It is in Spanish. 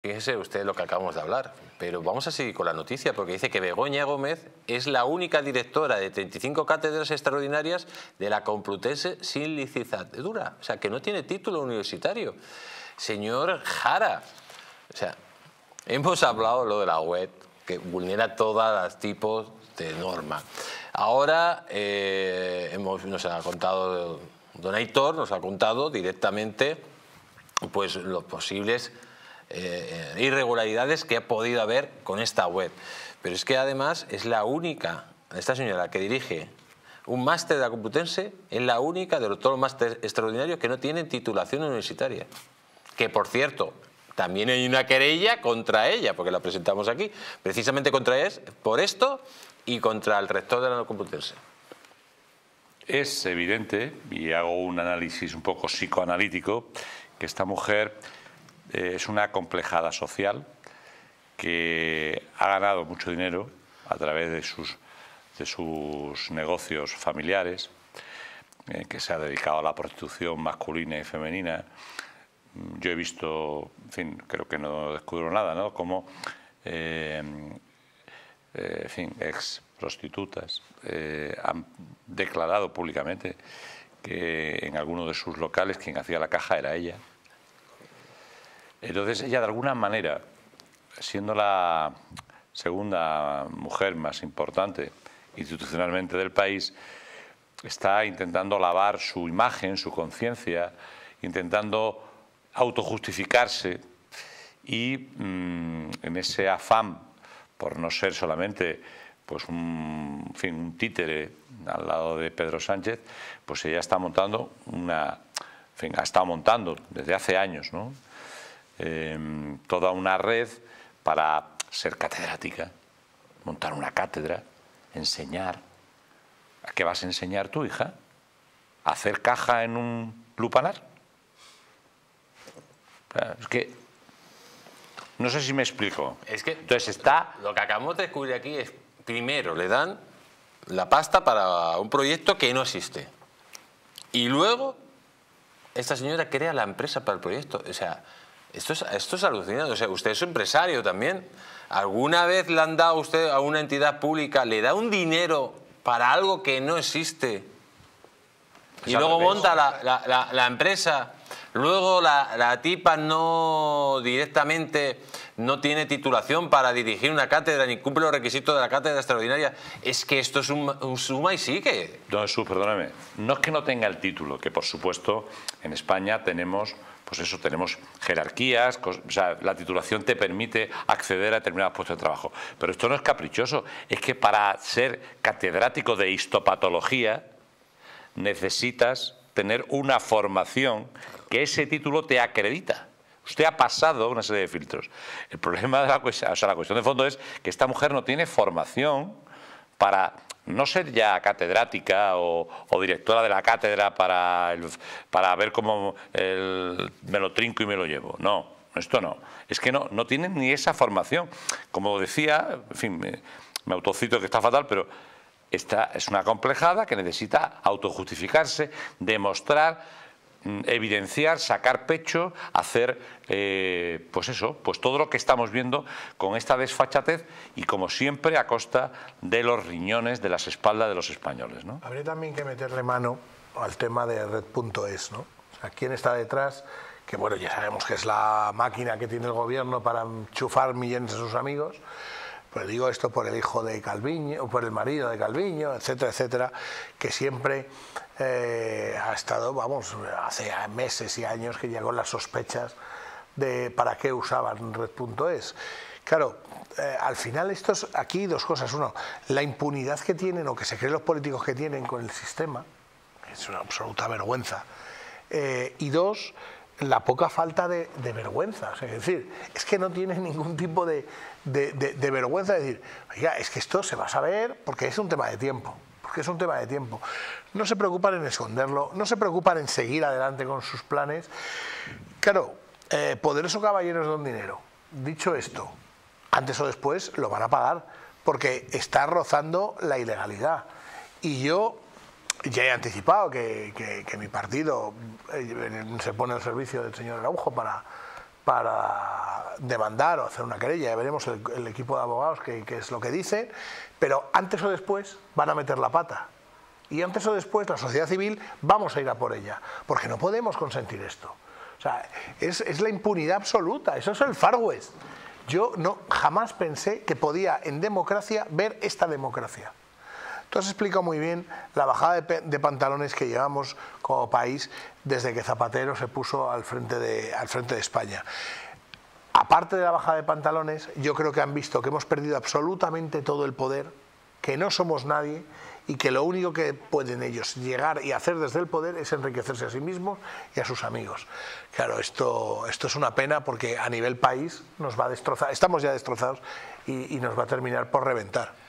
Fíjese usted lo que acabamos de hablar, pero vamos a seguir con la noticia porque dice que Begoña Gómez es la única directora de 35 cátedras extraordinarias de la Complutense sin licenciatura, o sea, que no tiene título universitario. Señor Jara, o sea, hemos hablado lo de la web, que vulnera todos los tipos de normas. Ahora eh, hemos, nos ha contado, don Aitor nos ha contado directamente pues, los posibles eh, irregularidades que ha podido haber con esta web. Pero es que además es la única, esta señora que dirige un máster de la Complutense, es la única de todos los másteres extraordinarios que no tienen titulación universitaria. Que por cierto, también hay una querella contra ella, porque la presentamos aquí, precisamente contra ella, por esto y contra el rector de la Complutense. Es evidente, y hago un análisis un poco psicoanalítico, que esta mujer eh, es una complejada social que ha ganado mucho dinero a través de sus, de sus negocios familiares, eh, que se ha dedicado a la prostitución masculina y femenina. Yo he visto, en fin, creo que no descubro nada, ¿no? Como, eh, en fin, ex prostitutas han declarado públicamente que en alguno de sus locales quien hacía la caja era ella. Entonces ella de alguna manera, siendo la segunda mujer más importante institucionalmente del país, está intentando lavar su imagen, su conciencia, intentando autojustificarse y mm, en ese afán por no ser solamente pues un, fin, un títere al lado de Pedro Sánchez, pues ella está montando una, fin, ha estado montando desde hace años, ¿no? Em, toda una red para ser catedrática, montar una cátedra, enseñar. ¿A qué vas a enseñar tu hija? ¿A hacer caja en un lupanar? Es que no sé si me explico. Es que entonces está lo que acabamos de descubrir aquí es primero le dan la pasta para un proyecto que no existe y luego esta señora crea la empresa para el proyecto. O sea, esto es, esto es alucinante. O sea, usted es empresario también. ¿Alguna vez le han dado a usted a una entidad pública, le da un dinero para algo que no existe? Y luego monta la, la, empresa. Luego la, tipa no directamente no tiene titulación para dirigir una cátedra ni cumple los requisitos de la cátedra extraordinaria. Es que esto es un, suma y sigue. Don Jesús, perdóname. No es que no tenga el título, que por supuesto en España tenemos pues eso, tenemos jerarquías, o sea, la titulación te permite acceder a determinados puestos de trabajo. Pero esto no es caprichoso, es que para ser catedrático de histopatología necesitas tener una formación que ese título te acredita. Usted ha pasado una serie de filtros. El problema de la, o sea, la cuestión de fondo es que esta mujer no tiene formación para no ser ya catedrática o, directora de la cátedra para, para ver cómo me lo trinco y me lo llevo. No, esto no. Es que no, no tienen ni esa formación. Como decía, en fin, me, me autocito que está fatal, pero esta es una complejada que necesita autojustificarse, demostrar evidenciar, sacar pecho, hacer, eh, pues eso, pues todo lo que estamos viendo con esta desfachatez y como siempre a costa de los riñones, de las espaldas de los españoles. ¿no? Habría también que meterle mano al tema de red.es, ¿no? O ¿quién está detrás? Que bueno, ya sabemos que es la máquina que tiene el gobierno para enchufar millones de sus amigos. Pues digo esto por el hijo de Calviño, por el marido de Calviño, etcétera, etcétera, que siempre eh, ha estado, vamos, hace meses y años que llegó las sospechas de para qué usaban red.es. Claro, eh, al final estos, aquí dos cosas. Uno, la impunidad que tienen o que se creen los políticos que tienen con el sistema, es una absoluta vergüenza. Eh, y dos, la poca falta de, vergüenza. es decir, es que no tienen ningún tipo de, de vergüenza de decir, oiga, es que esto se va a saber porque es un tema de tiempo porque es un tema de tiempo. No se preocupan en esconderlo, no se preocupan en seguir adelante con sus planes. Claro, eh, poderoso caballeros don dinero. Dicho esto, antes o después lo van a pagar, porque está rozando la ilegalidad. Y yo ya he anticipado que, mi partido eh, se pone al servicio del señor Araujo para, para demandar o hacer una querella, ya veremos el, equipo de abogados qué es lo que dice, pero antes o después van a meter la pata. Y antes o después la sociedad civil vamos a ir a por ella, porque no podemos consentir esto. O sea, es, es la impunidad absoluta, eso es el Far West. Yo no, jamás pensé que podía en democracia ver esta democracia. Tú has explicado muy bien la bajada de, pantalones que llevamos como país desde que Zapatero se puso al frente, de, al frente de España. Aparte de la bajada de pantalones, yo creo que han visto que hemos perdido absolutamente todo el poder, que no somos nadie y que lo único que pueden ellos llegar y hacer desde el poder es enriquecerse a sí mismos y a sus amigos. Claro, esto, esto es una pena porque a nivel país nos va a destrozar, estamos ya destrozados y nos va a terminar por reventar.